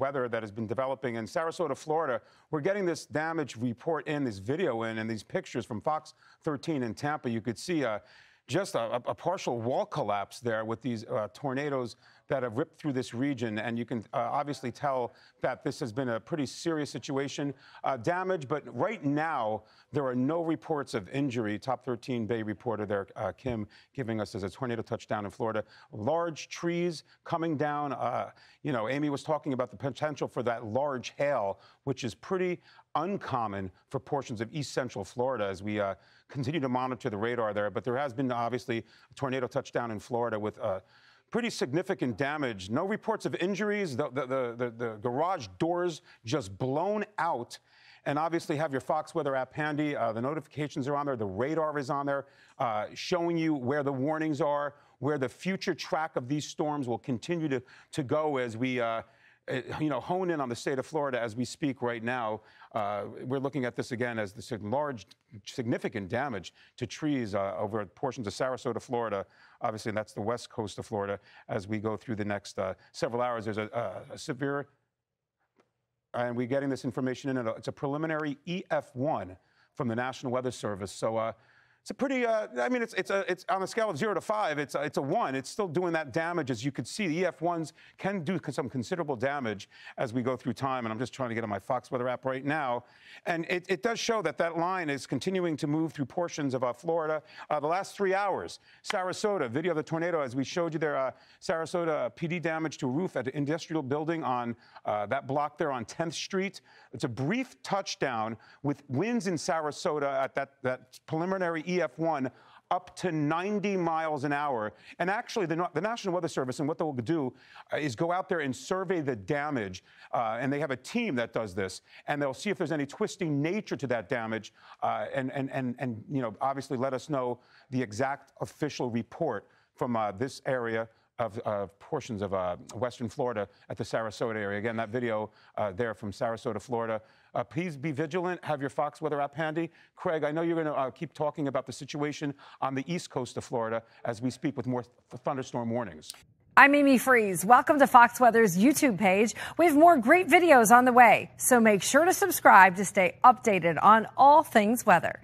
weather that has been developing in Sarasota, Florida. We're getting this damage report in, this video in, and these pictures from Fox 13 in Tampa. You could see uh, just a, a, partial wall collapse there with these uh, tornadoes that have ripped through this region. And you can uh, obviously tell that this has been a pretty serious situation, uh, damage. But right now, there are no reports of injury. Fox 13 Bay reporter there, uh, Kim, giving us as a tornado touchdown in Florida. Large trees coming down. Uh, you know, Amy was talking about the potential for that large hail, which is pretty uncommon for portions of east central Florida as we uh, continue to monitor the radar there. But there has been obviously a tornado touchdown in Florida with uh, pretty significant damage. No reports of injuries. The, the, the, the, garage doors just blown out. And obviously, have your Fox Weather app handy. Uh, the notifications are on there. The radar is on there, uh, showing you where the warnings are, where the future track of these storms will continue to, to go as we. Uh, you know, hone in on the state of Florida as we speak right now. Uh, we're looking at this again as the large, significant damage to trees uh, over portions of Sarasota, Florida. Obviously, and that's the west coast of Florida. As we go through the next uh, several hours, there's a, a, severe, and we're getting this information in. It's a preliminary EF1 from the National Weather Service. So uh, it's a pretty, uh, I mean, it's, it's, a, it's on a scale of zero to five, it's a, it's a one. It's still doing that damage. As you could see, the EF1s can do some considerable damage as we go through time. And I'm just trying to get on my Fox Weather app right now. And it, it does show that that line is continuing to move through portions of uh, Florida. Uh, the last three hours, Sarasota, video of the tornado, as we showed you there, uh, Sarasota PD damage to a roof at an industrial building on uh, that block there on 10th Street. It's a brief touchdown with winds in Sarasota at that, that preliminary EF1 up to 90 miles an hour. And actually, the, the, National Weather Service and what they'll do uh, is go out there and survey the damage. Uh, and they have a team that does this, and they'll see if there's any twisting nature to that damage, uh, and, and, and, and you know, obviously let us know the exact official report from uh, this area of, of portions of uh, Western Florida at the Sarasota area. Again, that video uh, there from Sarasota, Florida. Uh, please be vigilant. Have your Fox weather app handy. Craig, I know you're going to uh, keep talking about the situation on the east coast of Florida as we speak with more th- thunderstorm warnings. I'm Amy Freeze. Welcome to Fox Weather's YouTube page. We have more great videos on the way, so make sure to subscribe to stay updated on all things weather.